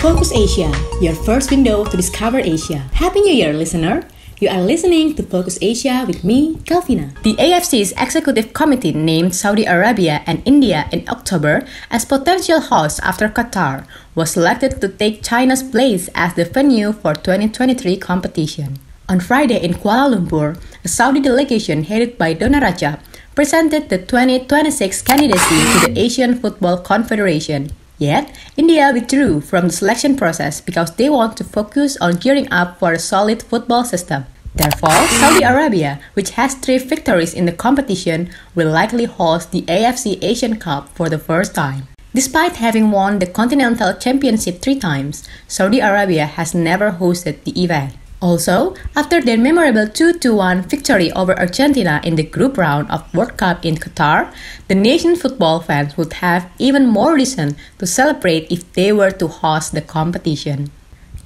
Asia, your first window to discover Asia. Happy New Year, listener! You are listening to Focus Asia with me, Calvina. The AFC's executive committee named Saudi Arabia and India in October as potential hosts after Qatar was selected to take China's place as the venue for 2023 competition. On Friday in Kuala Lumpur, a Saudi delegation headed by Dona Rajab presented the 2026 candidacy to the Asian Football Confederation. Yet, India withdrew from the selection process because they want to focus on gearing up for a solid football system. Therefore, Saudi Arabia, which has three victories in the competition, will likely host the AFC Asian Cup for the first time. Despite having won the Continental Championship three times, Saudi Arabia has never hosted the event. Also, after their memorable 2-1 victory over Argentina in the group round of World Cup in Qatar, the nation football fans would have even more reason to celebrate if they were to host the competition.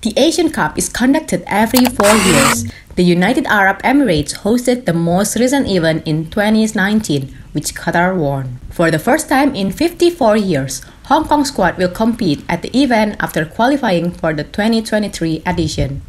The Asian Cup is conducted every four years. The United Arab Emirates hosted the most recent event in 2019, which Qatar won. For the first time in 54 years, Hong Kong squad will compete at the event after qualifying for the 2023 edition.